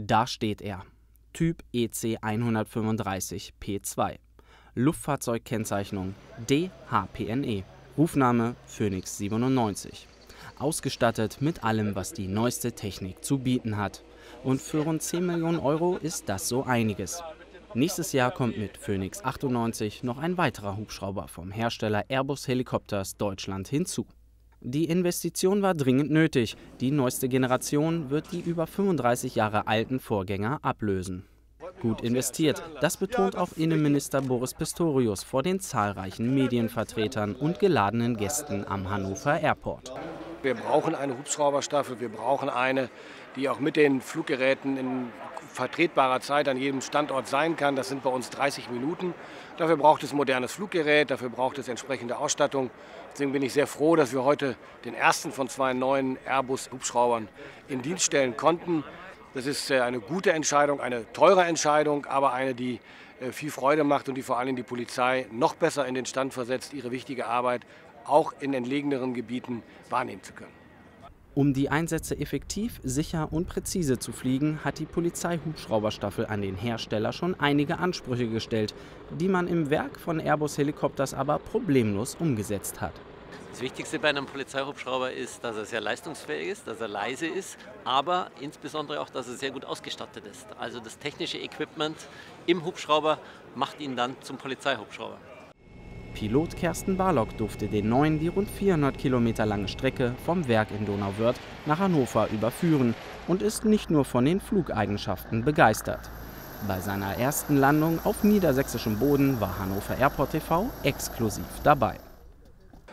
Da steht er. Typ EC 135 P2. Luftfahrzeugkennzeichnung DHPNE. Rufname Phoenix 97. Ausgestattet mit allem, was die neueste Technik zu bieten hat. Und für rund 10 Millionen Euro ist das so einiges. Nächstes Jahr kommt mit Phoenix 98 noch ein weiterer Hubschrauber vom Hersteller Airbus Helicopters Deutschland hinzu. Die Investition war dringend nötig. Die neueste Generation wird die über 35 Jahre alten Vorgänger ablösen. Gut investiert, das betont auch Innenminister Boris Pistorius vor den zahlreichen Medienvertretern und geladenen Gästen am Hannover Airport. Wir brauchen eine Hubschrauberstaffel, wir brauchen eine, die auch mit den Fluggeräten in vertretbarer Zeit an jedem Standort sein kann. Das sind bei uns 30 Minuten. Dafür braucht es modernes Fluggerät, dafür braucht es entsprechende Ausstattung. Deswegen bin ich sehr froh, dass wir heute den ersten von zwei neuen Airbus-Hubschraubern in Dienst stellen konnten. Das ist äh, eine gute Entscheidung, eine teure Entscheidung, aber eine, die äh, viel Freude macht und die vor allem die Polizei noch besser in den Stand versetzt, ihre wichtige Arbeit auch in entlegeneren Gebieten wahrnehmen zu können. Um die Einsätze effektiv, sicher und präzise zu fliegen, hat die Polizeihubschrauberstaffel an den Hersteller schon einige Ansprüche gestellt, die man im Werk von Airbus Helikopters aber problemlos umgesetzt hat. Das Wichtigste bei einem Polizeihubschrauber ist, dass er sehr leistungsfähig ist, dass er leise ist, aber insbesondere auch, dass er sehr gut ausgestattet ist. Also das technische Equipment im Hubschrauber macht ihn dann zum Polizeihubschrauber. Pilot Kersten Barlock durfte den neuen die rund 400 Kilometer lange Strecke vom Werk in Donauwörth nach Hannover überführen und ist nicht nur von den Flugeigenschaften begeistert. Bei seiner ersten Landung auf niedersächsischem Boden war Hannover Airport TV exklusiv dabei.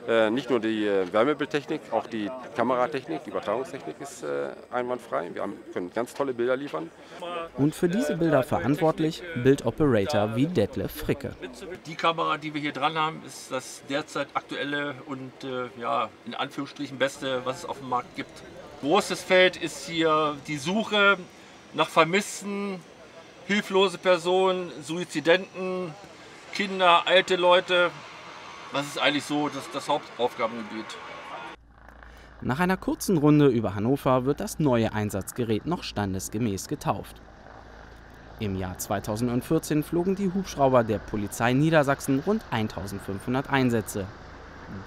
Äh, nicht nur die äh, Wärmebildtechnik, auch die Kameratechnik, die Übertragungstechnik ist äh, einwandfrei. Wir können ganz tolle Bilder liefern. Und für diese Bilder verantwortlich Bildoperator wie Detlef Fricke. Die Kamera, die wir hier dran haben, ist das derzeit aktuelle und ja, in Anführungsstrichen beste, was es auf dem Markt gibt. Großes Feld ist hier die Suche nach Vermissten, hilflose Personen, Suizidenten, Kinder, alte Leute, das ist eigentlich so das, das Hauptaufgabengebiet. Nach einer kurzen Runde über Hannover wird das neue Einsatzgerät noch standesgemäß getauft. Im Jahr 2014 flogen die Hubschrauber der Polizei Niedersachsen rund 1500 Einsätze.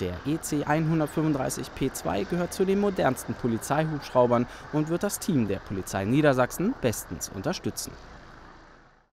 Der EC 135 P2 gehört zu den modernsten Polizeihubschraubern und wird das Team der Polizei Niedersachsen bestens unterstützen.